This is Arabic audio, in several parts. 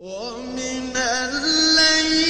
ومن الليل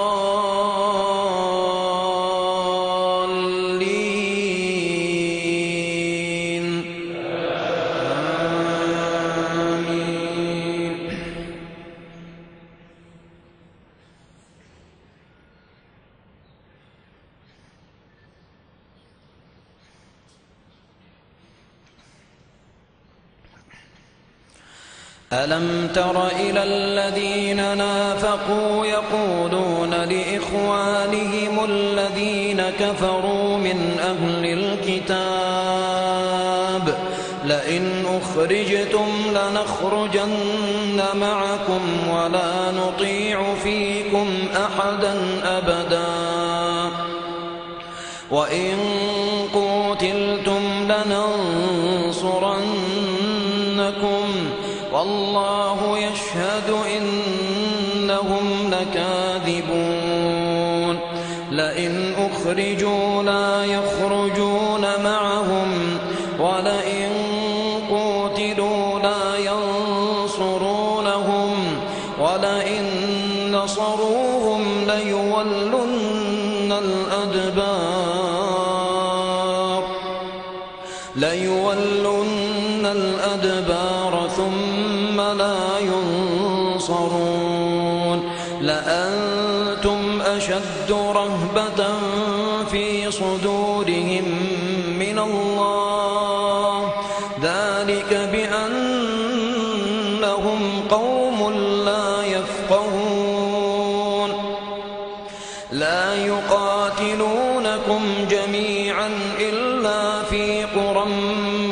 ألم تر إلى الذين نافقوا يقولون لإخوانهم الذين كفروا من أهل الكتاب لئن أخرجتم لنخرجن معكم ولا نطيع فيكم أحدا أبدا وإن قوتلتم لننصرنكم والله يشهد إنهم لكاذبون. لئن أخرجوا لا يخرجون معهم ولئن قوتلوا لا ينصرونهم ولئن نصروهم ليولن الأدبار. ليولن الأدبار ثم لا ينصرون. لأنتم أشد رهبة في صدورهم من الله. ذلك بأنهم قوم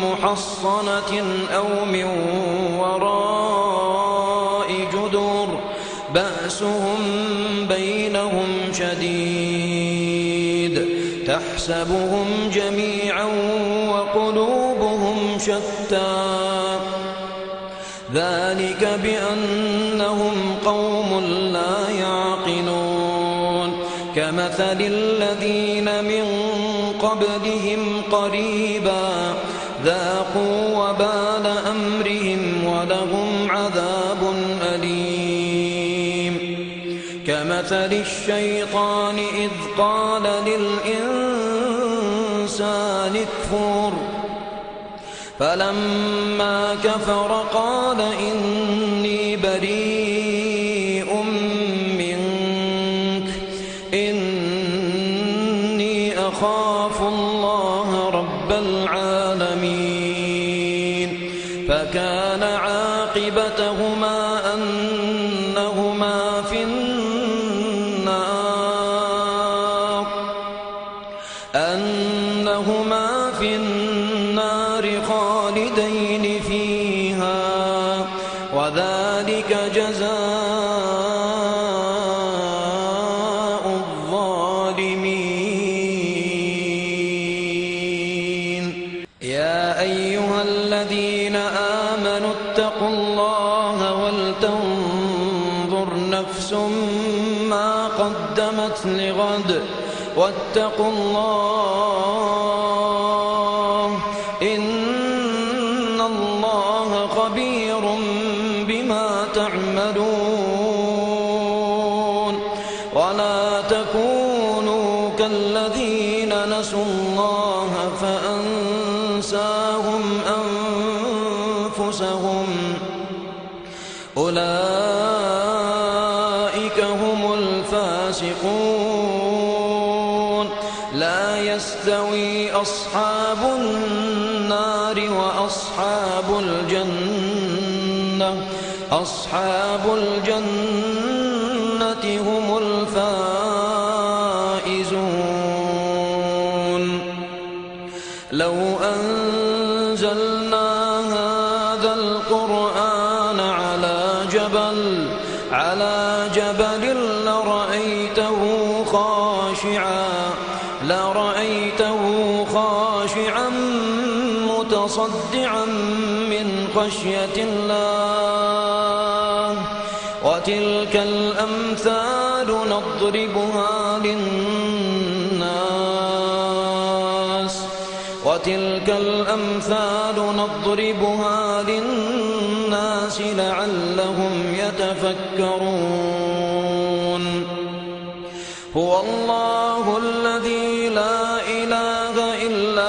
محصنة أو من وراء جدر بأسهم بينهم شديد. تحسبهم جميعا وقلوبهم شتى. ذلك بأنهم قوم لا يعقلون. كمثل الذين قبلهم قريبا ذاقوا وبال أمرهم ولهم عذاب أليم. كمثل الشيطان إذ قال للإنسان اكفر. فلما كفر قال إني أخاف الله رب العالمين فكان عاقبتهما أنهما في النار أنهما في النار ولتنظر نفس ما قدمت لغد واتقوا الله إن الله خبير بما تعملون. ولا تكونوا كالذين نسوا الله فأنساهم أنفسهم. أولئك الفاسقون لا يستوي أصحاب النار أصحاب الجنة. أصحاب الجنة هم الفائزون. لو أنزلنا هذا القرآن متصدعا من خشية الله وتلك الأمثال نضربها للناس. وتلك الأمثال نضربها للناس لعلهم يتفكرون. هو الله الذي لا إله إلا